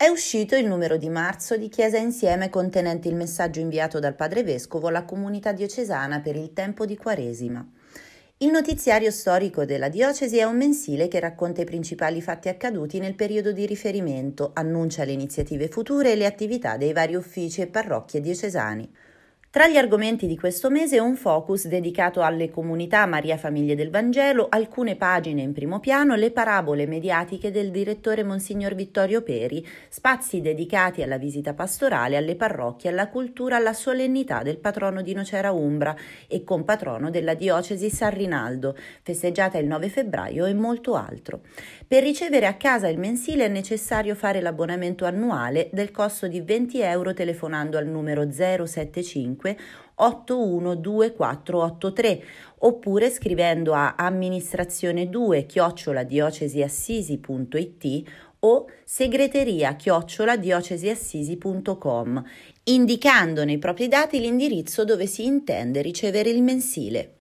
È uscito il numero di marzo di Chiesa Insieme contenente il messaggio inviato dal Padre Vescovo alla comunità diocesana per il tempo di Quaresima. Il notiziario storico della diocesi è un mensile che racconta i principali fatti accaduti nel periodo di riferimento, annuncia le iniziative future e le attività dei vari uffici e parrocchie diocesani. Tra gli argomenti di questo mese un focus dedicato alle comunità Maria Famiglie del Vangelo, alcune pagine in primo piano, le parabole mediatiche del direttore Monsignor Vittorio Peri, spazi dedicati alla visita pastorale, alle parrocchie, alla cultura, alla solennità del patrono di Nocera Umbra e compatrono della diocesi San Rinaldo, festeggiata il 9 febbraio e molto altro. Per ricevere a casa il mensile è necessario fare l'abbonamento annuale del costo di 20 euro telefonando al numero 075 5 812483 oppure scrivendo a amministrazione 2 chiocciola diocesiassisi.it o segreteria chiocciola diocesiassisi.com indicando nei propri dati l'indirizzo dove si intende ricevere il mensile.